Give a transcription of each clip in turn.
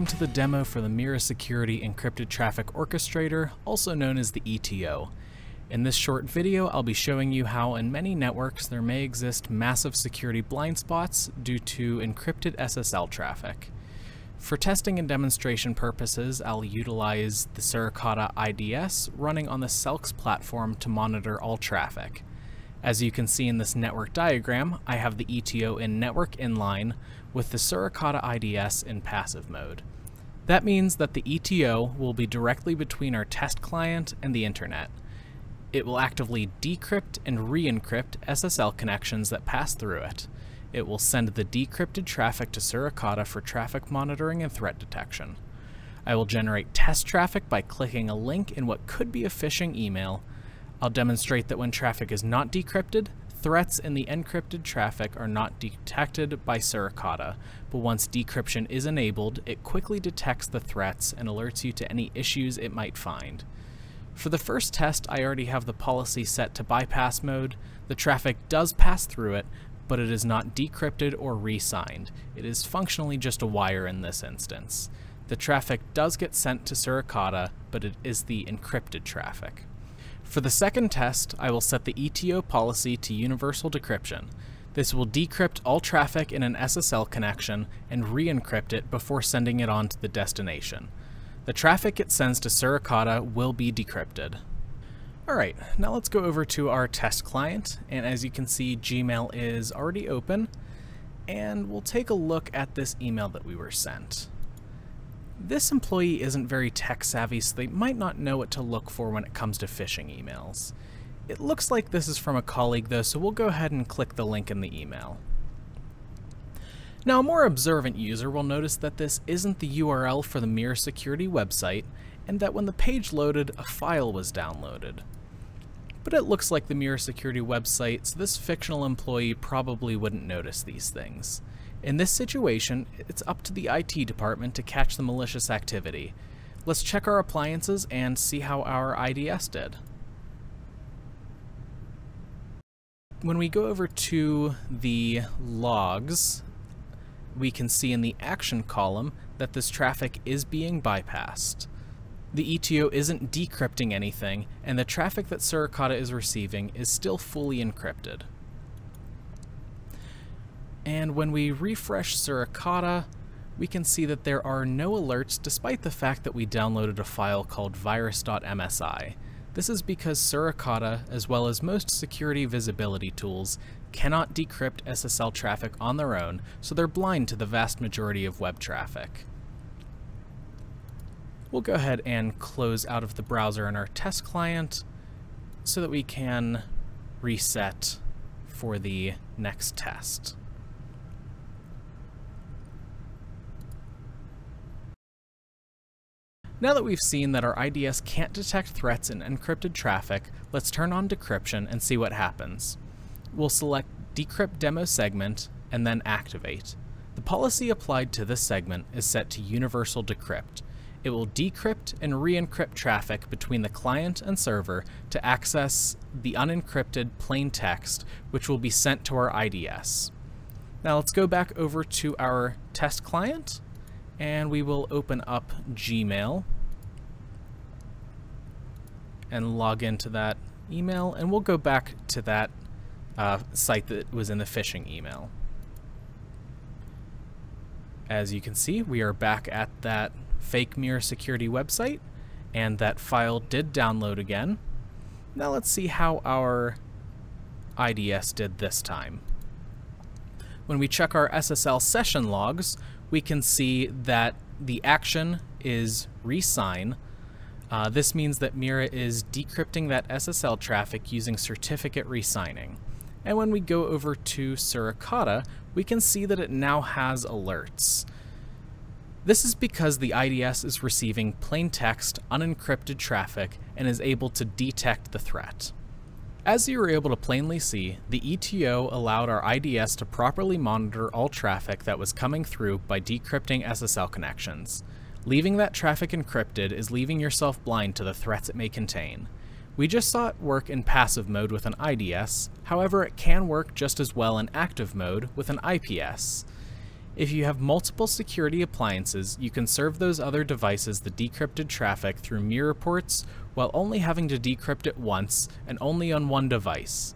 welcome to the demo for the Mira Security Encrypted Traffic Orchestrator, also known as the ETO. In this short video, I'll be showing you how in many networks there may exist massive security blind spots due to encrypted SSL traffic. For testing and demonstration purposes, I'll utilize the Suricata IDS running on the Selks platform to monitor all traffic. As you can see in this network diagram, I have the ETO in network inline with the Suricata IDS in passive mode. That means that the ETO will be directly between our test client and the internet. It will actively decrypt and re-encrypt SSL connections that pass through it. It will send the decrypted traffic to Suricata for traffic monitoring and threat detection. I will generate test traffic by clicking a link in what could be a phishing email I'll demonstrate that when traffic is not decrypted, threats in the encrypted traffic are not detected by Suricata, but once decryption is enabled, it quickly detects the threats and alerts you to any issues it might find. For the first test, I already have the policy set to bypass mode. The traffic does pass through it, but it is not decrypted or re-signed. It is functionally just a wire in this instance. The traffic does get sent to Suricata, but it is the encrypted traffic. For the second test, I will set the ETO policy to universal decryption. This will decrypt all traffic in an SSL connection and re-encrypt it before sending it on to the destination. The traffic it sends to Suricata will be decrypted. Alright, now let's go over to our test client, and as you can see Gmail is already open, and we'll take a look at this email that we were sent. This employee isn't very tech savvy, so they might not know what to look for when it comes to phishing emails. It looks like this is from a colleague though, so we'll go ahead and click the link in the email. Now a more observant user will notice that this isn't the URL for the Mira Security website, and that when the page loaded, a file was downloaded. But it looks like the Mira Security website, so this fictional employee probably wouldn't notice these things. In this situation, it's up to the IT department to catch the malicious activity. Let's check our appliances and see how our IDS did. When we go over to the logs, we can see in the action column that this traffic is being bypassed. The ETO isn't decrypting anything, and the traffic that Suricata is receiving is still fully encrypted. And when we refresh Suricata, we can see that there are no alerts despite the fact that we downloaded a file called virus.msi. This is because Suricata, as well as most security visibility tools, cannot decrypt SSL traffic on their own, so they're blind to the vast majority of web traffic. We'll go ahead and close out of the browser in our test client so that we can reset for the next test. Now that we've seen that our IDS can't detect threats in encrypted traffic, let's turn on decryption and see what happens. We'll select Decrypt Demo Segment and then Activate. The policy applied to this segment is set to Universal Decrypt. It will decrypt and re-encrypt traffic between the client and server to access the unencrypted plain text, which will be sent to our IDS. Now let's go back over to our test client and we will open up Gmail and log into that email and we'll go back to that uh, site that was in the phishing email. As you can see, we are back at that fake Mira security website and that file did download again. Now let's see how our IDS did this time. When we check our SSL session logs, we can see that the action is resign. Uh, this means that Mira is decrypting that SSL traffic using certificate resigning. And when we go over to Suricata, we can see that it now has alerts. This is because the IDS is receiving plain text, unencrypted traffic, and is able to detect the threat. As you were able to plainly see, the ETO allowed our IDS to properly monitor all traffic that was coming through by decrypting SSL connections. Leaving that traffic encrypted is leaving yourself blind to the threats it may contain. We just saw it work in passive mode with an IDS, however it can work just as well in active mode with an IPS. If you have multiple security appliances, you can serve those other devices the decrypted traffic through mirror ports while only having to decrypt it once and only on one device.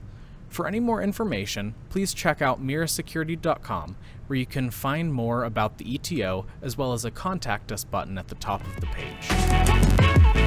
For any more information, please check out mirasecurity.com where you can find more about the ETO as well as a contact us button at the top of the page.